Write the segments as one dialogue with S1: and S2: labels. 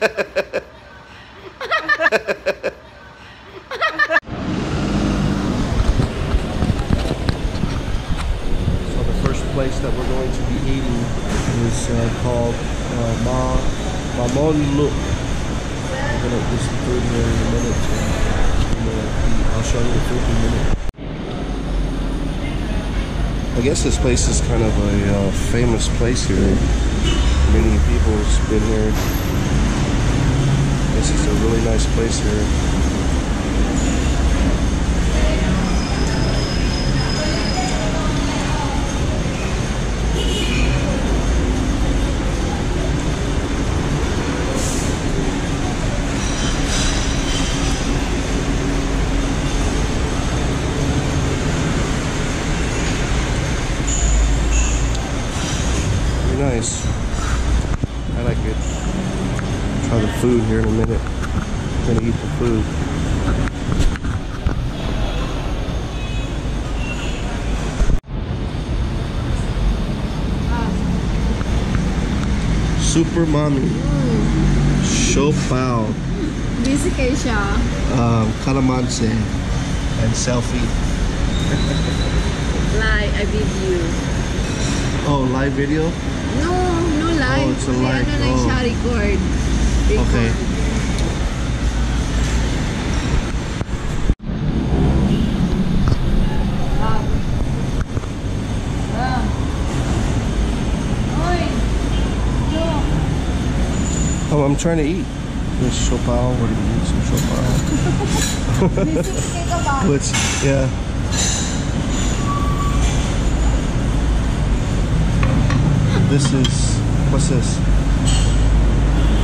S1: So the first place that we're going to be eating is uh, called uh, Ma Mamon Look. We're gonna get some food here in a minute. And I'm gonna eat. I'll show you the food in a minute. I guess this place is kind of a uh, famous place here. Many people's been here. This is a really nice place here. Very nice. I like it. Try the food here in a minute. I'm gonna eat the food. Super Mommy.
S2: Busy kayo siya.
S1: Um, calamansi. And selfie.
S2: Like, I you.
S1: Oh, live video?
S2: No, no live.
S1: Oh, it's a live.
S2: Ano lang
S1: Oh.
S2: siya, record.
S1: Okay. Oh, I'm trying to eat. This siopao. We're gonna eat some.
S2: Busy ka
S1: yeah. This is what's this?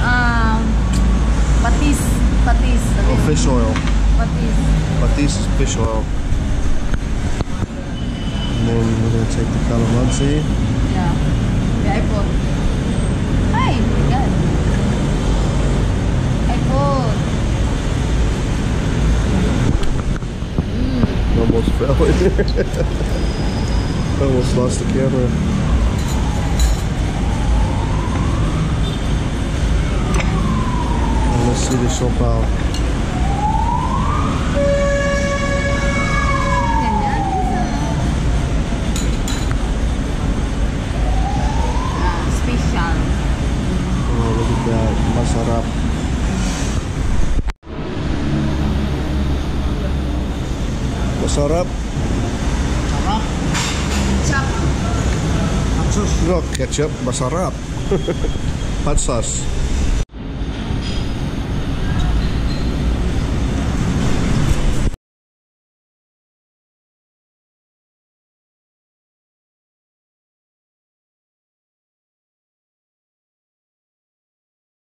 S2: Um, patis. Patis.
S1: Oh, fish oil. But this is fish oil. And then we're gonna take the calamansi.
S2: Yeah. The iPhone. Hi, my God. iPhone.
S1: Almost fell in there. Almost lost the camera. Let's see the siopao.
S2: Ganyan.
S1: sarap masarap. Sarap.
S2: Ketchup.
S1: Look, ketchup masarap. Hot sauce.